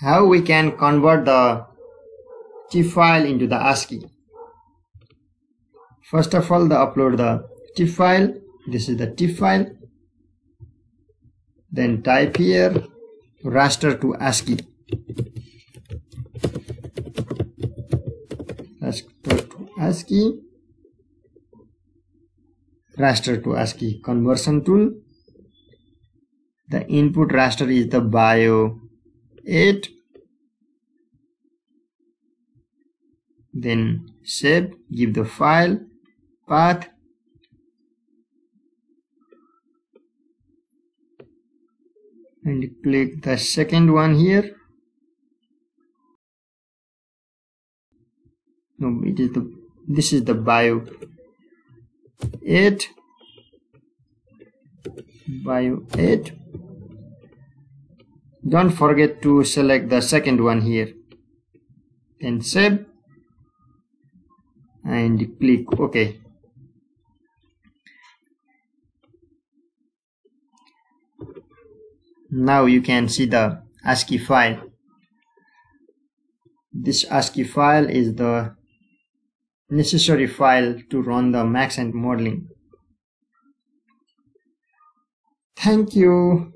how we can convert the TIFF file into the ASCII. First of all, the upload the TIFF file. This is the TIFF file. Then type here raster to ASCII. Raster to ASCII. Raster to ASCII conversion tool. The input raster is the bio 8 then save give the file path and click the second one here. No it is the this is the bio. 8 bio 8 don't forget to select the second one here. Then save. And click ok. Now you can see the ASCII file. This ASCII file is the necessary file to run the Maxent modeling. Thank you